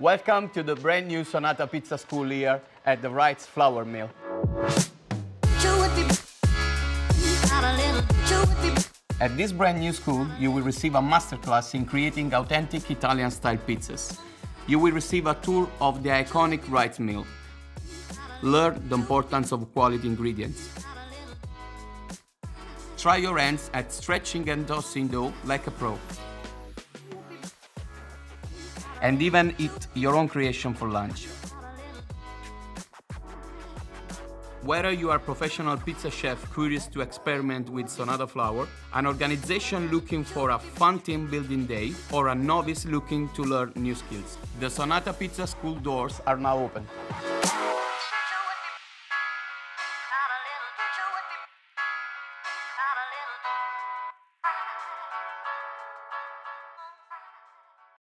Welcome to the brand new Sonata Pizza School here at the Wrights Flour Mill. At this brand new school, you will receive a masterclass in creating authentic Italian-style pizzas. You will receive a tour of the iconic Wrights Mill. Learn the importance of quality ingredients. Try your hands at stretching and tossing dough like a pro and even eat your own creation for lunch. Whether you are a professional pizza chef curious to experiment with Sonata flour, an organization looking for a fun team building day, or a novice looking to learn new skills, the Sonata Pizza School doors are now open.